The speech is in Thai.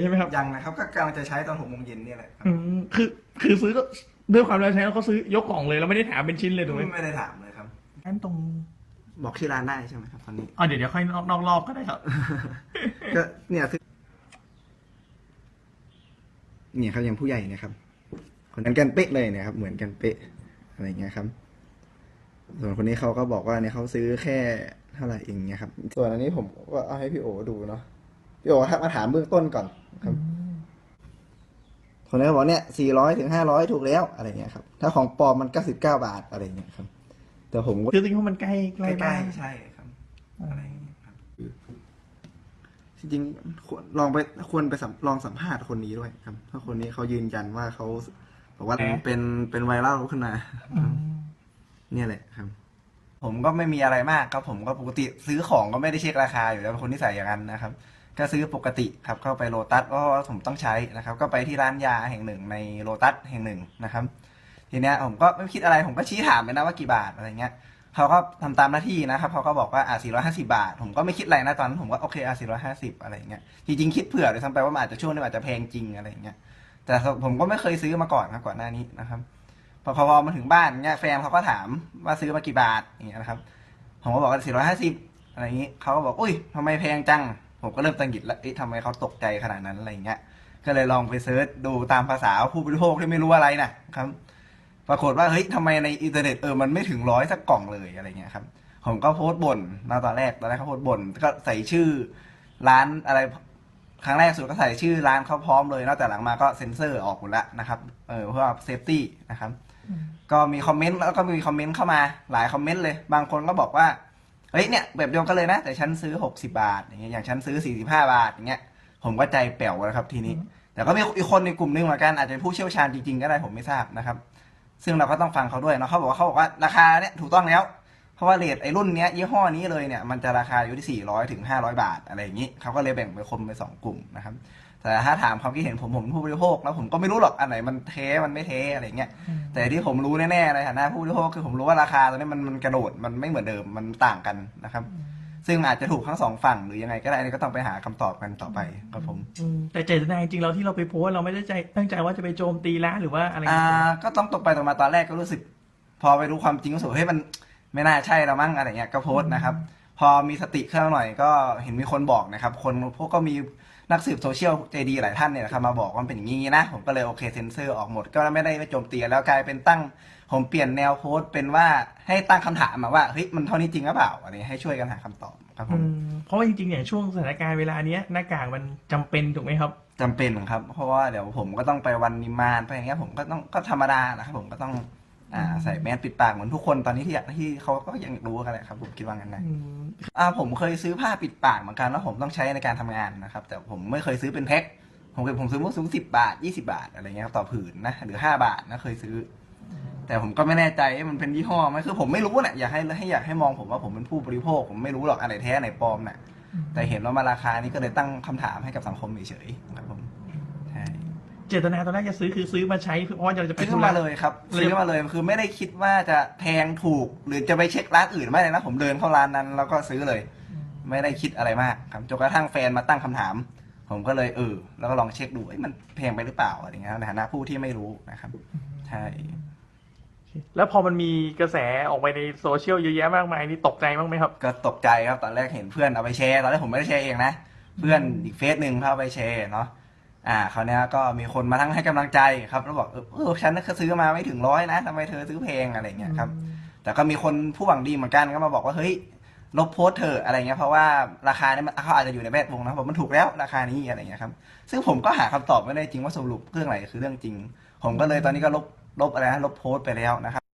ใช่ไหมครับ ยังนะครับก็กำลังจะใช้ตอนหกโมงเย็นเนี่ยแหละครับอืมคือคือซื้อก็ด้วยความเราใช้แล้วก็ซื้อยกกล่องเลยแล้วไม่ได้ถามเป็นชิ้นเลยถูกไหมไม่ได้ถามเลยครับงั้นตรงบอกชื่อร้านได้ใช่ไหมครับตอนนี้ อ๋อเดี๋ยวเดี๋ยวค่อยนอกนอกรอบก็ได้ครับ ก็เนี่ยคือเนี่ยครับอย่างผู้ใหญ่เนี่ยครับ คนนั้นกันเป๊ะเลยเนี่ยครับ เหมือนกันเป๊ะอะไรเงี้ยครับ ส่วนคนนี้เขาก็บอกว่าเนี่ยเขาซื้อแค่เท่าไหร่เองเนี่ยครับ ส่วนอันนี้ผมก็เอาให้พี่โอดูเนาะ พี่โอทักมาถามเบื้องต้นก่อนครับคนนี้ก็บอกเนี่ยสี่ร้อยถึงห้าร้อยถูกแล้วอะไรเงี้ยครับ ถ้าของปลอมมันเก้าสิบเก้าบาทอะไรเงี้ยครับ แต่ผมก็คือจริงๆเพราะมันใกล้ใกล้บ้านใช่ครับ อะไรอย่างเงี้ยครับ จริงๆควรลองไปควรไปสัมลองสัมภาษณ์คนนี้ด้วยครับถ้าคนนี้เขายืนยันว่าเขาบอกว่าเป็นเป็นไวรัลขึ้นมาอืมเนี่ยแหละครับ ผมก็ไม่มีอะไรมากครับผมก็ปกติซื้อของก็ไม่ได้เช็คราคาอยู่แล้วเป็นคนที่ใส่อย่างนั้นนะครับ ก็ซื้อปกติครับเข้าไปโลตัสเพราะว่าผมต้องใช้นะครับ ก็ไปที่ร้านยาแห่งหนึ่งในโลตัสแห่งหนึ่งนะครับ ทีเนี้ยผมก็ไม่คิดอะไรผมก็ชี้ถามไปนะว่ากี่บาทอะไรเงี้ยเขาก็ทำตามหน้าที่นะครับเขาก็บอกว่าอะ450 บาท ผมก็ไม่คิดอะไรนะตอนนั้นผมก็โอเคอะ450 อะไรเงี้ยจริงๆคิดเผื่อเลยซ้ำไปว่ามันอาจจะช่วงนี้อาจจะแพงจริงอะไรเงี้ยแต่ผมก็ไม่เคยซื้อมาก่อนครับก่อนหน้านี้นะครับพอพอมาถึงบ้านเงี้ยแฟนเขาก็ถามว่าซื้อมากี่บาทอย่างเงี้ยนะครับ ผมก็บอกว่าสี่ร้อยห้าสิบอะไรอย่างงี้เขาก็บอกอุ้ยทำไมแพงจัง ผมก็เริ่มตะหงิดแล้วเอ๊ะทำไมเขาตกใจขนาดนั้นอะไรอย่างเงี้ยก็เลยลองไป search ดูตามภาษาผู้บริโภคที่ไม่รู้อะไรนะครับ ปรากฏว่าเฮ้ยทำไมในอินเทอร์เน็ตเออมันไม่ถึงร้อยสักกล่องเลยอะไรเงี้ยครับผมก็โพสต์บ่นนะตอนแรกตอนแรกเขาโพสต์บ่นก็ใส่ชื่อร้านอะไรครั้งแรกสุดก็ใส่ชื่อร้านเขาพร้อมเลยแล้วแต่หลังมาก็เซ็นเซอร์ออกหมดแล้วนะครับเออเพื่อ safety นะครับ ก็มีคอมเมนต์แล้วก็มีคอมเมนต์เข้ามาหลายคอมเมนต์เลย บางคนก็บอกว่า เฮ้ยเนี่ยแบบเดียวกันเลยนะ แต่ฉันซื้อ 60 บาทอย่างเงี้ยอย่างฉันซื้อ 45 บาทอย่างเงี้ยผมก็ใจแป๋วแล้วครับทีนี้ แต่ก็มีอีกคนในกลุ่มหนึ่งเหมือนกันอาจจะเป็นผู้เชี่ยวชาญจริงๆก็ได้ผมไม่ทราบนะครับ ซึ่งเราก็ต้องฟังเขาด้วยเนาะเขาบอกว่าเขาบอกว่าราคาเนี่ยถูกต้องแล้วเพ ราะว่าเรทไอ้รุ่นเนี้ยยี่ห้อนี้เลยเนี่ยมันจะราคาอยู่ที่ 400 ถึง 500 บาท อะไรอย่างนี้เขาก็เลยแบ่งเป็นคนเป็นสองกลุ่มนะครับ แต่ถ้าถามความคิดเห็นผมผมเป็นผู้บริโภคแล้วผมก็ไม่รู้หรอกอันไหนมันเทมันไม่เทอะไรเงี้ยแต่ที่ผมรู้แน่ๆในฐานะผู้บริโภคคือผมรู้ว่าราคาตอนนี้มันมันกระโดดมันไม่เหมือนเดิมมันต่างกันนะครับซึ่งอาจจะถูกทั้งสองฝั่งหรือยังไงก็ได้อันนี้ก็ต้องไปหาคำตอบกันต่อไปครับผมอืมแต่เจตนาจริงๆเราที่เราไปโพสต์เราไม่ได้ใจตั้งใจว่าจะไปโจมตีร้านหรือว่าอะไรอ่าเงี้ยก็ต้องตรงไปตรงมาตอนแรกก็รู้สึก พอไปรู้ความจริงก็รู้สึกเฮ้ยมัน ไม่น่าใช่แล้วมั้งอะไรเงี้ยก็โพสต์นะครับ พอมีสติขึ้นมาหน่อยก็เห็นมีคนบอกนะครับ คนพวกก็มีนักสืบโซเชียลใจดีหลายท่านเนี่ยนะครับมาบอกว่ามันเป็นอย่างนี้นะ ผมก็เลยโอเคเซ็นเซอร์ออกหมด ก็ไม่ได้ไปโจมตีแล้วกลายเป็นตั้ง ผมเปลี่ยนแนวโพสต์เป็นว่าให้ตั้งคำถามมาว่าเฮ้ยมันเท่านี้จริงหรือเปล่าอะไรให้ช่วยกันหาคำตอบครับผอืมมเพราะว่าจริงๆอย่างช่วงสถานการณ์เวลาเนี้ยหน้ากากมันจำเป็นถูกไหมครับ จำเป็นครับ เพราะว่าเดี๋ยวผมก็ต้องไปวันนิมมานไปอย่างเงี้ยผมก็ต้องก็ธรรมดานะครับผมก็ต้อง อ่าใส่แมสปิดปากเหมือนทุกคนตอนนี้ที่อยากที่เขาก็ยังรู้กันแหละครับผมคิดว่างั้นนะอืมอ่าผมเคยซื้อผ้าปิดปากเหมือนกันแล้วผมต้องใช้ในการทำงานนะครับ แต่ผมไม่เคยซื้อเป็นแพ็คผมเคยผมซื้อว่าซื้อสิบบาทยี่สิบาทอะไรเงี้ยครับต่อผืนนะหรือห้าบาทนะเคยซื้อ แต่ผมก็ไม่แน่ใจว่ามันเป็นยี่ห้อไหมคือผมไม่รู้น่ะอยากให้ให้อยากให้มองผมว่าผมเป็นผู้บริโภค ผมไม่รู้หรอกอะไรแท้ไหนปลอมน่ะแต่เห็นว่ามาราคานี้ก็เลยตั้งคำถามให้กับสังคมเฉยๆครับผมใช่ เจตนาตอนแรกจะซื้อคือซื้อมาใช้เพราะว่าเราจะไปซื้ธุอระ มาเลยครับเลย ซื้อมาเลยคือไม่ได้คิดว่าจะแพงถูก หรือจะไปเช็คร้านอื่นไม่เลยนะผมเดินเข้าร้านนั้น แล้วก็ซื้อเลย ไม่ได้คิดอะไรมากครับจนกระทั่งแฟนมาตั้งคำถาม ผมก็เลยเออแล้วก็ลองเช็คดูเอ้ยมันแพงไปหรือเปล่าอะไรเงี้ยในฐานะผู้ที่ไม่รู้นะครับใช่แล้วพอมันมีกระแสออกไปในโซเชียลเยอะแยะมากมายนี่ตกใจบ้างไหมครับ ก็ตกใจครับตอนแรกเห็นเพื่อนเอาไปแชร์ตอนแรกผมไม่ได้แชร์เองนะเพื่อนอีกเฟซหนึ่งเขาเอาไปแชร์เนาะ อ่าคราวเนี้ยก็มีคนมาทั้งให้กำลังใจครับแล้วบอกเออเออฉันก็ซื้อมาไม่ถึงร้อยนะทำไมเธอซื้อแพงอะไรเงี้ยครับ แต่ก็มีคนผู้หวังดีเหมือนกันก็มาบอกว่าเฮ้ยลบโพสต์เถอะอะไรเงี้ยเพราะว่าราคาเนี่ยมันเขาอาจจะอยู่ในแวดวงนะผมมันถูกแล้วราคานี้อะไรเงี้ยครับซึ่งผมก็หาคำตอบไม่ได้จริงว่าสรุปเรื่องไหนคือเรื่องจริง ผมก็เลยตอนนี้ก็ลบลบอะไรนะลบโพสต์ไปแล้วนะครับ